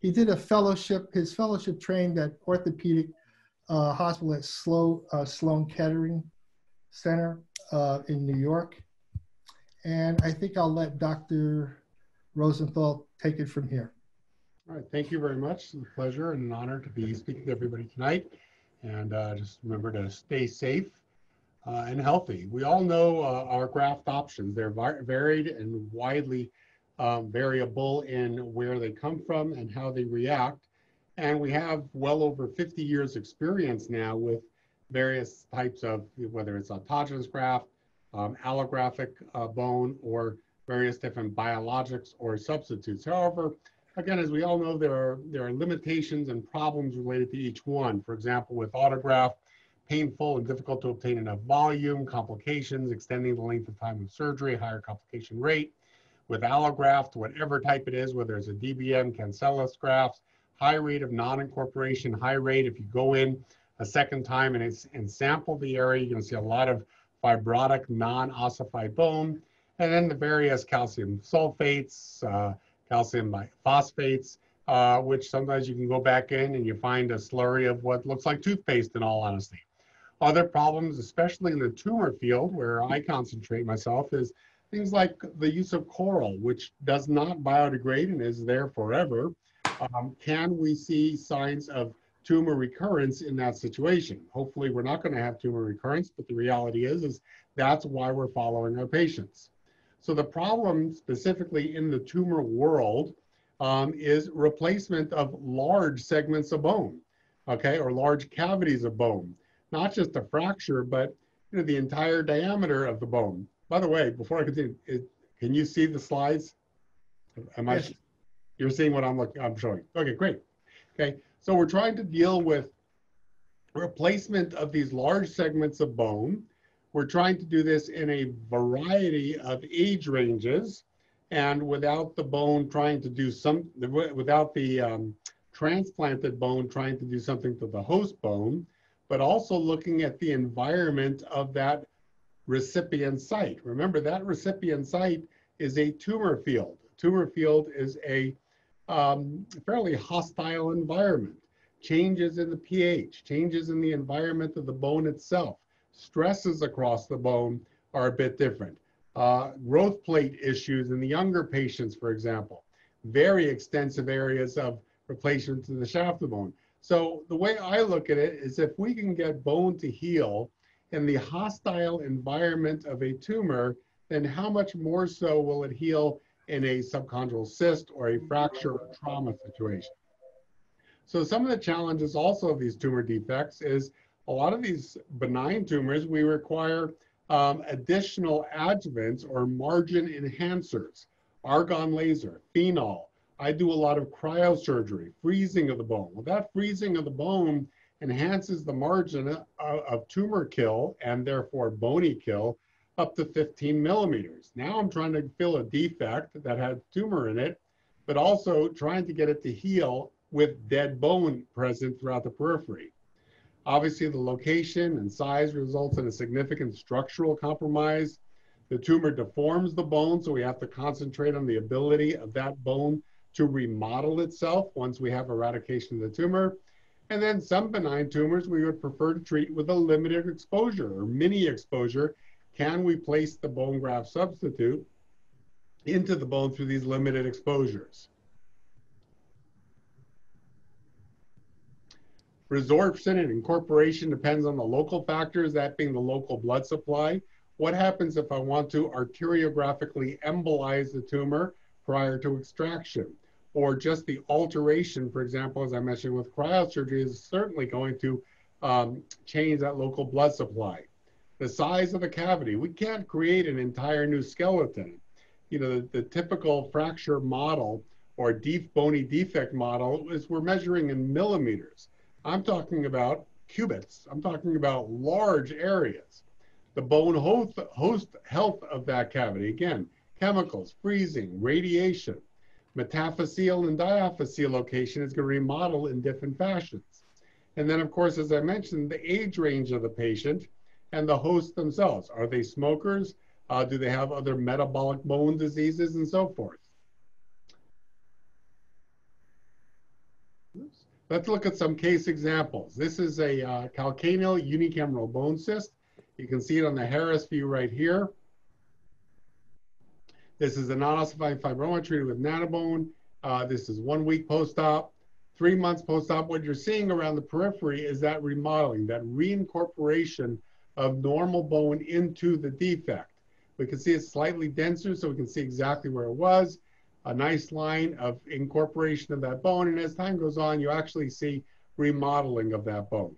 He did a fellowship, his fellowship trained at orthopedic uh, hospital at Slow, uh, Sloan Kettering Center uh, in New York. And I think I'll let Dr. Rosenthal take it from here. All right, thank you very much. It's a pleasure and an honor to be speaking to everybody tonight. And uh, just remember to stay safe uh, and healthy. We all know uh, our graft options. They're varied and widely um, variable in where they come from and how they react. And we have well over 50 years experience now with various types of, whether it's autogenous graft, um, allographic uh, bone, or various different biologics or substitutes. However, again, as we all know, there are, there are limitations and problems related to each one. For example, with autograft, painful and difficult to obtain enough volume, complications, extending the length of time of surgery, higher complication rate. With allograft, whatever type it is, whether it's a DBM, cancellous grafts, high rate of non-incorporation, high rate if you go in a second time and, it's and sample the area, you're gonna see a lot of fibrotic non-ossified bone, and then the various calcium sulfates, uh, calcium phosphates, uh, which sometimes you can go back in and you find a slurry of what looks like toothpaste in all honesty. Other problems, especially in the tumor field where I concentrate myself, is things like the use of coral, which does not biodegrade and is there forever. Um, can we see signs of tumor recurrence in that situation? Hopefully we're not gonna have tumor recurrence, but the reality is, is that's why we're following our patients. So the problem specifically in the tumor world um, is replacement of large segments of bone, okay, or large cavities of bone. Not just a fracture, but you know, the entire diameter of the bone. By the way, before I continue, it, can you see the slides? Am yes. I? You're seeing what I'm looking, I'm showing. Okay, great. Okay, so we're trying to deal with replacement of these large segments of bone we're trying to do this in a variety of age ranges and without the bone trying to do some, without the um, transplanted bone trying to do something to the host bone, but also looking at the environment of that recipient site. Remember that recipient site is a tumor field. Tumor field is a um, fairly hostile environment. Changes in the pH, changes in the environment of the bone itself stresses across the bone are a bit different. Uh, growth plate issues in the younger patients, for example, very extensive areas of replacement to the shaft of the bone. So the way I look at it is if we can get bone to heal in the hostile environment of a tumor, then how much more so will it heal in a subchondral cyst or a fracture or trauma situation? So some of the challenges also of these tumor defects is a lot of these benign tumors, we require um, additional adjuvants or margin enhancers, argon laser, phenol. I do a lot of cryosurgery, freezing of the bone. Well, that freezing of the bone enhances the margin of, of tumor kill and therefore bony kill up to 15 millimeters. Now I'm trying to fill a defect that had tumor in it, but also trying to get it to heal with dead bone present throughout the periphery. Obviously, the location and size results in a significant structural compromise. The tumor deforms the bone, so we have to concentrate on the ability of that bone to remodel itself once we have eradication of the tumor. And then some benign tumors we would prefer to treat with a limited exposure or mini exposure. Can we place the bone graft substitute into the bone through these limited exposures? Resorption and incorporation depends on the local factors, that being the local blood supply. What happens if I want to arteriographically embolize the tumor prior to extraction? Or just the alteration, for example, as I mentioned with cryosurgery, is certainly going to um, change that local blood supply. The size of the cavity, we can't create an entire new skeleton. You know, the, the typical fracture model or deep bony defect model is we're measuring in millimeters. I'm talking about cubits. I'm talking about large areas. The bone host, host health of that cavity, again, chemicals, freezing, radiation, metaphyseal and diaphyseal location is going to remodel in different fashions. And then, of course, as I mentioned, the age range of the patient and the host themselves. Are they smokers? Uh, do they have other metabolic bone diseases and so forth? Let's look at some case examples. This is a uh, calcaneal unicameral bone cyst. You can see it on the Harris view right here. This is a non-ossifying fibroma treated with nanobone. Uh, this is one week post-op. Three months post-op, what you're seeing around the periphery is that remodeling, that reincorporation of normal bone into the defect. We can see it's slightly denser, so we can see exactly where it was. A nice line of incorporation of that bone, and as time goes on, you actually see remodeling of that bone.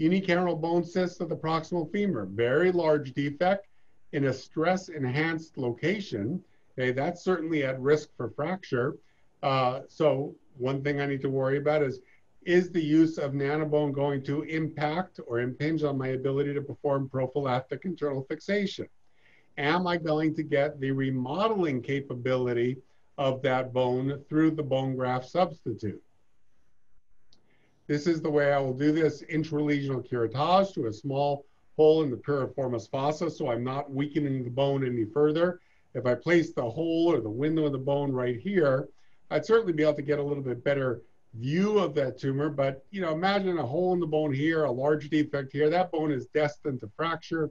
Unicameral bone cyst of the proximal femur, very large defect in a stress-enhanced location. Okay, that's certainly at risk for fracture. Uh, so one thing I need to worry about is, is the use of nanobone going to impact or impinge on my ability to perform prophylactic internal fixation? Am I going to get the remodeling capability of that bone through the bone graft substitute? This is the way I will do this intralesional curettage to a small hole in the piriformis fossa, so I'm not weakening the bone any further. If I place the hole or the window of the bone right here, I'd certainly be able to get a little bit better view of that tumor. But you know, imagine a hole in the bone here, a large defect here. That bone is destined to fracture.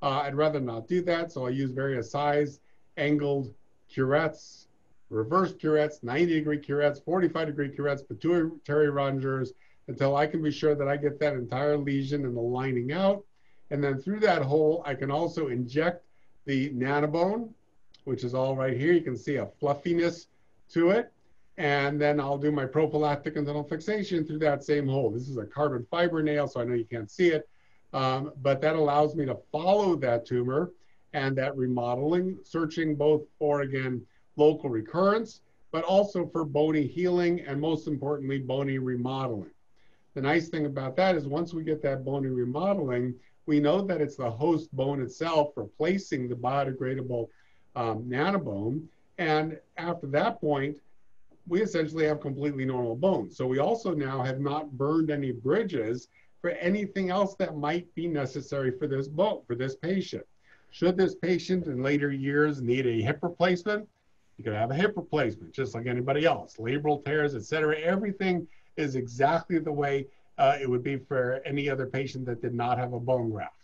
Uh, I'd rather not do that, so I use various size angled curettes, reverse curettes, 90 degree curettes, 45 degree curettes, pituitary rongeurs, until I can be sure that I get that entire lesion and the lining out. And then through that hole, I can also inject the nanobone, which is all right here. You can see a fluffiness to it. And then I'll do my prophylactic internal fixation through that same hole. This is a carbon fiber nail, so I know you can't see it. Um, but that allows me to follow that tumor and that remodeling, searching both for, again, local recurrence, but also for bony healing and most importantly, bony remodeling. The nice thing about that is once we get that bony remodeling, we know that it's the host bone itself replacing the biodegradable um, nanobone. And after that point, we essentially have completely normal bones. So we also now have not burned any bridges for anything else that might be necessary for this bone, for this patient. Should this patient in later years need a hip replacement, you could have a hip replacement just like anybody else. Labral tears, et cetera, everything is exactly the way uh, it would be for any other patient that did not have a bone graft.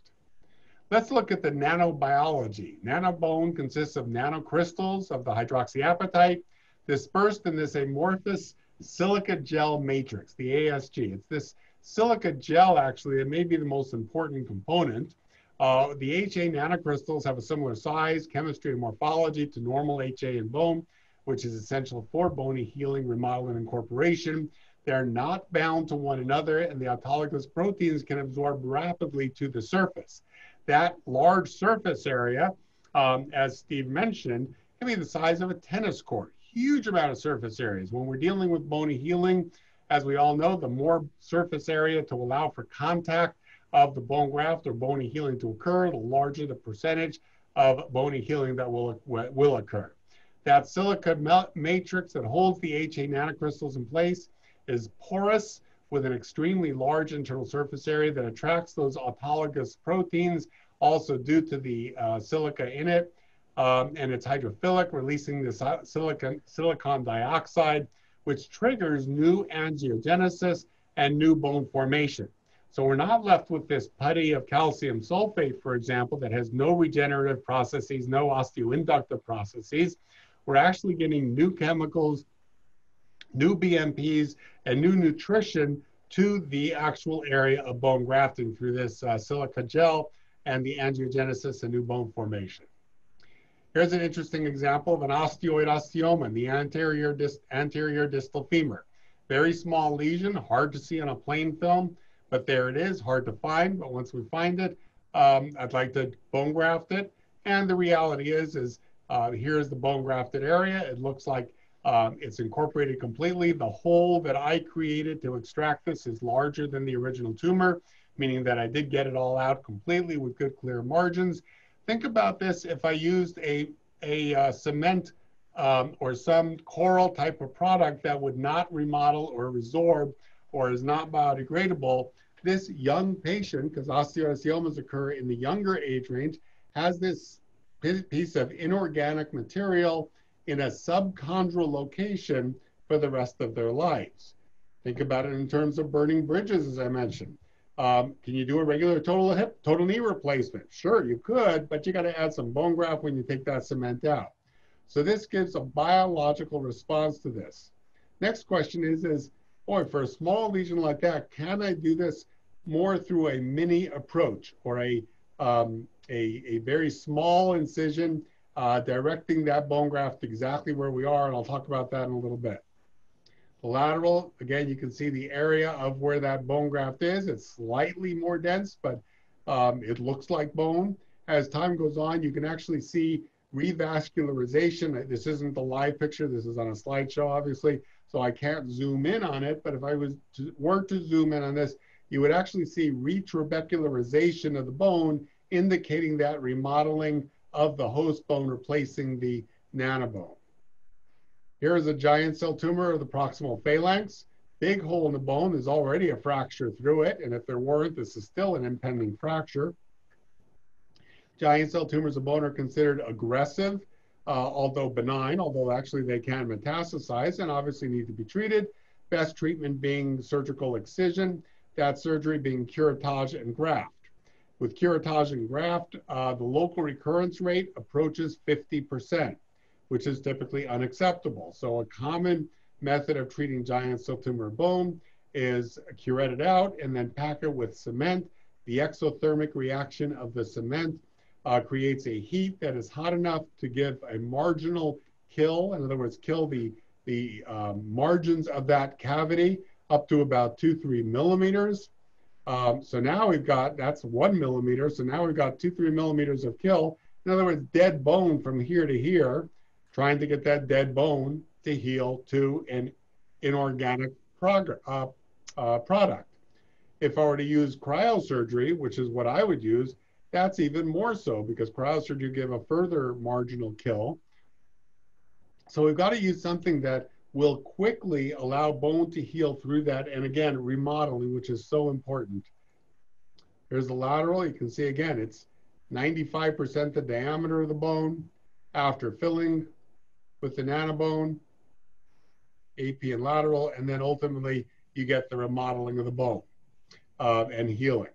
Let's look at the nanobiology. Nanobone consists of nanocrystals of the hydroxyapatite dispersed in this amorphous silica gel matrix, the ASG. It's this silica gel, actually, that may be the most important component. Uh, the HA nanocrystals have a similar size, chemistry, and morphology to normal HA in bone, which is essential for bony healing, remodeling, and incorporation. They're not bound to one another, and the autologous proteins can absorb rapidly to the surface. That large surface area, um, as Steve mentioned, can be the size of a tennis court huge amount of surface areas. When we're dealing with bony healing, as we all know, the more surface area to allow for contact of the bone graft or bony healing to occur, the larger the percentage of bony healing that will, will occur. That silica matrix that holds the HA nanocrystals in place is porous with an extremely large internal surface area that attracts those autologous proteins, also due to the uh, silica in it um, and it's hydrophilic, releasing the silicon, silicon dioxide, which triggers new angiogenesis and new bone formation. So we're not left with this putty of calcium sulfate, for example, that has no regenerative processes, no osteoinductive processes. We're actually getting new chemicals, new BMPs, and new nutrition to the actual area of bone grafting through this uh, silica gel and the angiogenesis and new bone formation. Here's an interesting example of an osteoid osteoma in the anterior, dis anterior distal femur. Very small lesion, hard to see on a plain film, but there it is, hard to find. But once we find it, um, I'd like to bone graft it. And the reality is, is uh, here's the bone grafted area. It looks like um, it's incorporated completely. The hole that I created to extract this is larger than the original tumor, meaning that I did get it all out completely with good clear margins think about this if I used a, a uh, cement um, or some coral type of product that would not remodel or resorb or is not biodegradable, this young patient, because osteosteomas occur in the younger age range, has this piece of inorganic material in a subchondral location for the rest of their lives. Think about it in terms of burning bridges, as I mentioned. Um, can you do a regular total hip, total knee replacement? Sure, you could, but you got to add some bone graft when you take that cement out. So this gives a biological response to this. Next question is, is boy, for a small lesion like that, can I do this more through a mini approach or a, um, a, a very small incision, uh, directing that bone graft exactly where we are, and I'll talk about that in a little bit. The lateral, again, you can see the area of where that bone graft is. It's slightly more dense, but um, it looks like bone. As time goes on, you can actually see revascularization. This isn't the live picture. This is on a slideshow, obviously, so I can't zoom in on it. But if I was to, were to zoom in on this, you would actually see retrabecularization of the bone, indicating that remodeling of the host bone replacing the nanobone. Here is a giant cell tumor of the proximal phalanx. Big hole in the bone. There's already a fracture through it, and if there weren't, this is still an impending fracture. Giant cell tumors of bone are considered aggressive, uh, although benign, although actually they can metastasize and obviously need to be treated. Best treatment being surgical excision, that surgery being curettage and graft. With curettage and graft, uh, the local recurrence rate approaches 50%, which is typically unacceptable. So a common method of treating giant cell tumor bone is curette it out and then pack it with cement. The exothermic reaction of the cement uh, creates a heat that is hot enough to give a marginal kill. In other words, kill the, the um, margins of that cavity up to about two, three millimeters. Um, so now we've got, that's one millimeter. So now we've got two, three millimeters of kill. In other words, dead bone from here to here, trying to get that dead bone to heal to an inorganic prog- uh, uh, product. If I were to use cryosurgery, which is what I would use, that's even more so because cryosurgery give a further marginal kill. So we've got to use something that will quickly allow bone to heal through that. And again, remodeling, which is so important. Here's the lateral. You can see again, it's 95% the diameter of the bone after filling with the nanobone, AP and lateral, and then ultimately you get the remodeling of the bone uh, and healing.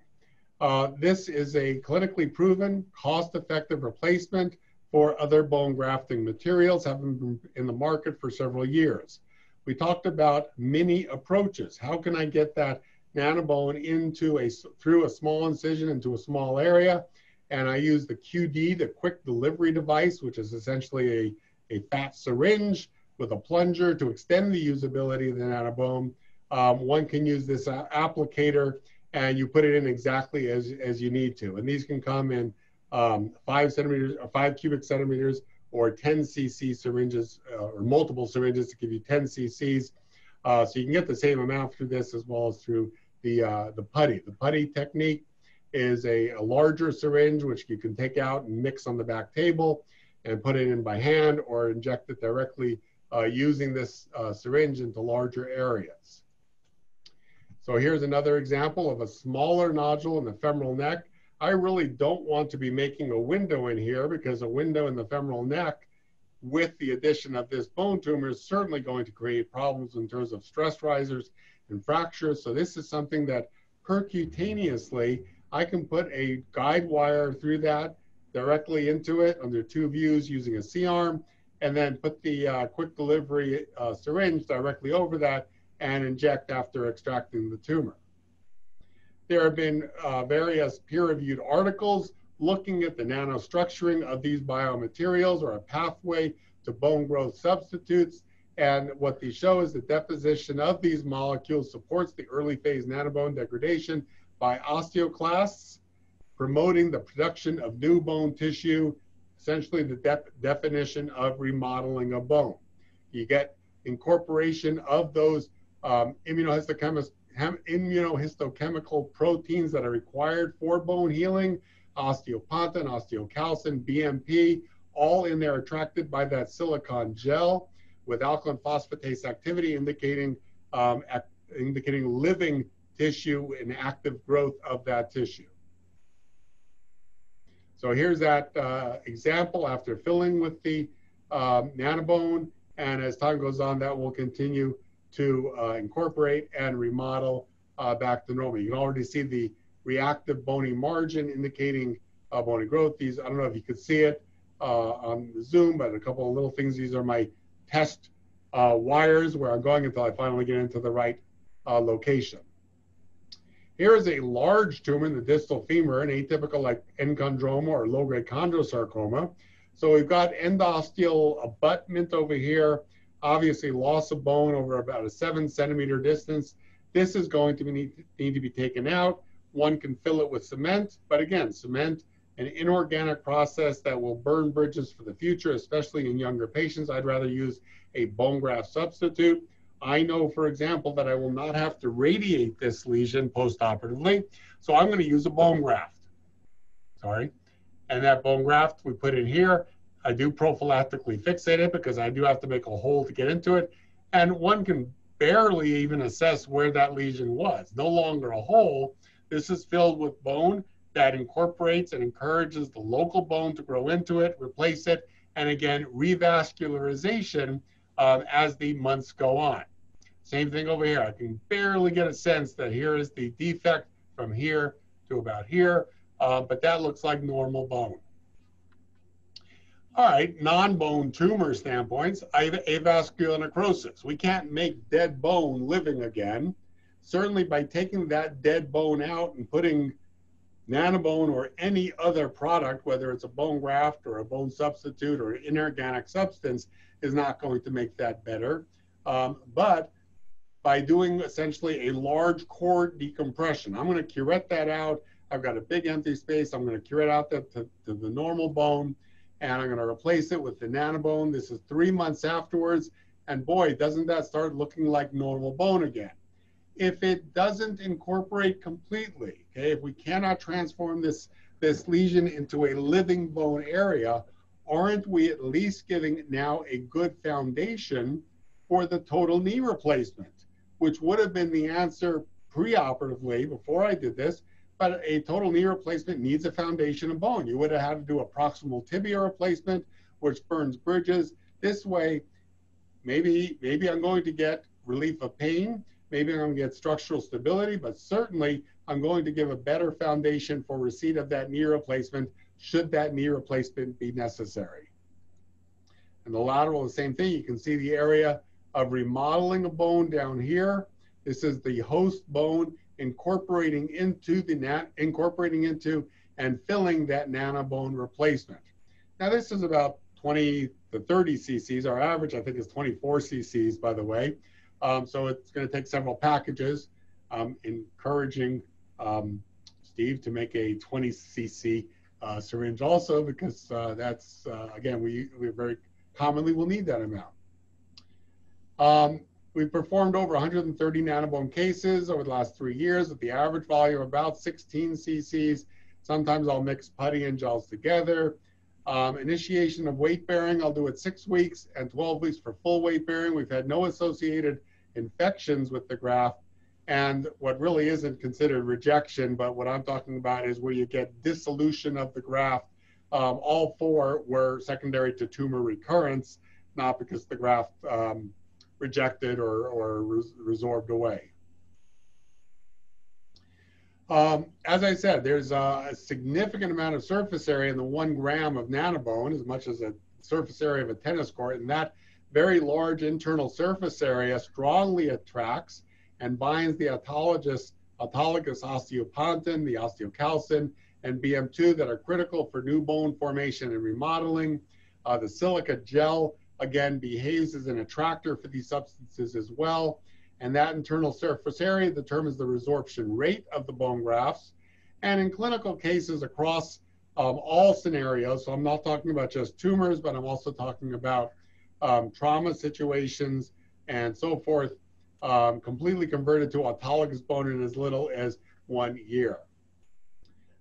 Uh, this is a clinically proven, cost-effective replacement for other bone grafting materials, having been in the market for several years. We talked about mini approaches. How can I get that nanobone into a through a small incision into a small area? And I use the QD, the quick delivery device, which is essentially a, a fat syringe with a plunger to extend the usability of the nanobone. Um, one can use this uh, applicator and you put it in exactly as, as you need to. And these can come in um, five centimeters or five cubic centimeters or 10 cc syringes uh, or multiple syringes to give you 10 cc's. Uh, so you can get the same amount through this as well as through the, uh, the putty. The putty technique is a, a, larger syringe which you can take out and mix on the back table and put it in by hand or inject it directly uh, using this uh, syringe into larger areas. So here's another example of a smaller nodule in the femoral neck. I really don't want to be making a window in here because a window in the femoral neck with the addition of this bone tumor is certainly going to create problems in terms of stress risers and fractures. So this is something that percutaneously, I can put a guide wire through that directly into it under two views using a C-arm and then put the uh, quick delivery uh, syringe directly over that and inject after extracting the tumor. There have been uh, various peer-reviewed articles looking at the nanostructuring of these biomaterials or a pathway to bone growth substitutes. And what these show is the deposition of these molecules supports the early phase nanobone degradation by osteoclasts, promoting the production of new bone tissue, essentially the de definition of remodeling of bone. You get incorporation of those um, immunohistochemical proteins that are required for bone healing, osteopontin, osteocalcin, BMP, all in there attracted by that silicon gel with alkaline phosphatase activity indicating um, indicating living tissue and active growth of that tissue. So here's that uh, example after filling with the um, nanobone, and as time goes on, that will continue to uh, incorporate and remodel uh, back to normal. You can already see the reactive bony margin indicating uh, bony growth. These, I don't know if you could see it uh, on the Zoom, but a couple of little things. These are my test uh, wires where I'm going until I finally get into the right uh, location. Here is a large tumor in the distal femur, an atypical like enchondroma or low-grade chondrosarcoma. So we've got endosteal abutment over here, obviously loss of bone over about a seven centimeter distance. This is going to need, need to be taken out. One can fill it with cement, but again, cement, an inorganic process that will burn bridges for the future, especially in younger patients. I'd rather use a bone graft substitute. I know, for example, that I will not have to radiate this lesion postoperatively, so I'm going to use a bone graft. Sorry. And that bone graft we put in here, I do prophylactically fixate it because I do have to make a hole to get into it. And one can barely even assess where that lesion was. No longer a hole. This is filled with bone that incorporates and encourages the local bone to grow into it, replace it, and again, revascularization uh, as the months go on. Same thing over here. I can barely get a sense that here is the defect from here to about here uh, but that looks like normal bone. All right, non-bone tumor standpoints, avascular necrosis. We can't make dead bone living again. Certainly by taking that dead bone out and putting nanobone or any other product, whether it's a bone graft or a bone substitute or an inorganic substance, is not going to make that better. Um, but by doing essentially a large core decompression, I'm going to curette that out I've got a big empty space. I'm going to curette out the, to, to the normal bone and I'm going to replace it with the nanobone. This is three months afterwards. And boy, doesn't that start looking like normal bone again. If it doesn't incorporate completely, okay, if we cannot transform this, this lesion into a living bone area, aren't we at least giving now a good foundation for the total knee replacement, which would have been the answer preoperatively before I did this, but a total knee replacement needs a foundation of bone. You would have had to do a proximal tibia replacement, which burns bridges. This way, maybe maybe I'm going to get relief of pain, maybe I'm going to get structural stability, but certainly I'm going to give a better foundation for receipt of that knee replacement should that knee replacement be necessary. And the lateral, the same thing. You can see the area of remodeling a bone down here. This is the host bone incorporating into the nat incorporating into and filling that nanobone replacement. Now this is about 20 to 30 cc's. Our average, I think, is 24 cc's, by the way. Um, so it's going to take several packages. Um, encouraging um, Steve to make a 20 cc uh, syringe also because uh, that's uh, again we we very commonly will need that amount. We've performed over 130 nanobone cases over the last three years with the average volume of about 16 cc's. Sometimes I'll mix putty and gels together. Um, initiation of weight bearing, I'll do it six weeks and 12 weeks for full weight bearing. We've had no associated infections with the graft. And what really isn't considered rejection, but what I'm talking about is where you get dissolution of the graft. Um, all four were secondary to tumor recurrence, not because the graft um, rejected or, or res resorbed away. Um, as I said, there's a, a, significant amount of surface area in the one gram of nanobone, as much as a surface area of a tennis court, and that very large internal surface area strongly attracts and binds the autologous, autologous osteopontin, the osteocalcin, and BM2 that are critical for new bone formation and remodeling. Uh, the silica gel again, behaves as an attractor for these substances as well. And that internal surface area determines the resorption rate of the bone grafts. And in clinical cases across um, all scenarios, so I'm not talking about just tumors, but I'm also talking about um, trauma situations and so forth, um, completely converted to autologous bone in as little as one year.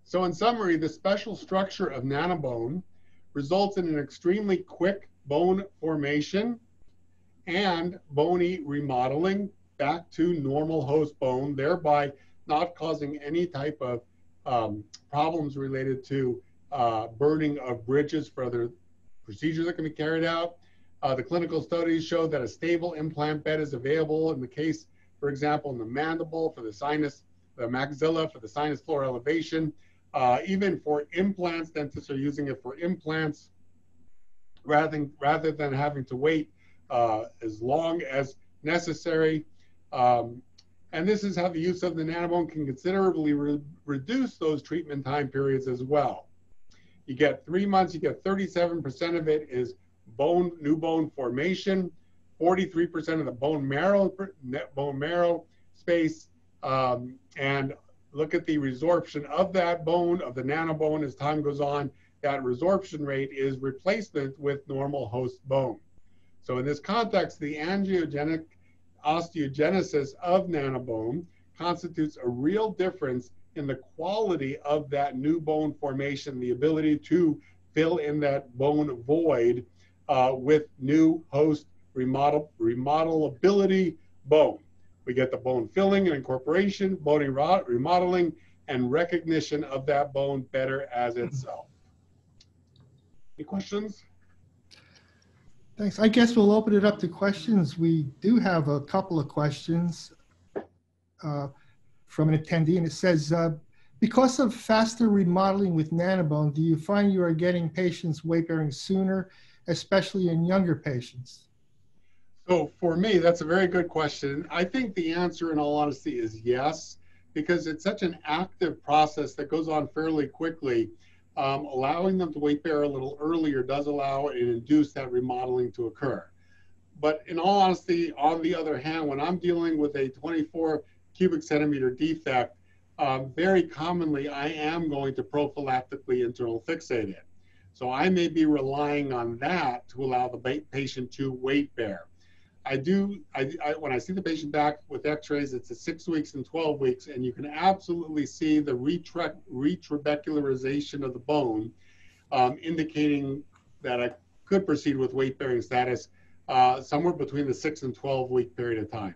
So in summary, the special structure of nanobone results in an extremely quick bone formation and bony remodeling back to normal host bone, thereby not causing any type of um, problems related to uh, burning of bridges for other procedures that can be carried out. Uh, the clinical studies show that a stable implant bed is available in the case, for example, in the mandible for the sinus, the maxilla for the sinus floor elevation. Uh, even for implants, dentists are using it for implants rather than, rather than having to wait uh, as long as necessary. Um, and this is how the use of the nanobone can considerably re reduce those treatment time periods as well. You get three months, you get 37% of it is bone, new bone formation, 43% of the bone marrow, bone marrow space, um, and look at the resorption of that bone, of the nanobone as time goes on. That resorption rate is replacement with normal host bone. So in this context, the angiogenic osteogenesis of nanobone constitutes a real difference in the quality of that new bone formation, the ability to fill in that bone void uh, with new host remodel, remodelability bone. We get the bone filling and incorporation, bone remodeling, and recognition of that bone better as itself. Any questions? Thanks. I guess we'll open it up to questions. We do have a couple of questions uh, from an attendee, and it says, uh, because of faster remodeling with Nanobone, do you find you are getting patients weight bearing sooner, especially in younger patients? So for me, that's a very good question. I think the answer, in all honesty, is yes, because it's such an active process that goes on fairly quickly. Um, allowing them to weight bear a little earlier does allow and induce that remodeling to occur. But in all honesty, on the other hand, when I'm dealing with a 24 cubic centimeter defect, um, very commonly I am going to prophylactically internal fixate it. So I may be relying on that to allow the patient to weight bear. I do, I, I, when I see the patient back with x-rays, it's at six weeks and 12 weeks, and you can absolutely see the retra retrabecularization of the bone, um, indicating that I could proceed with weight-bearing status uh, somewhere between the six and 12 week period of time.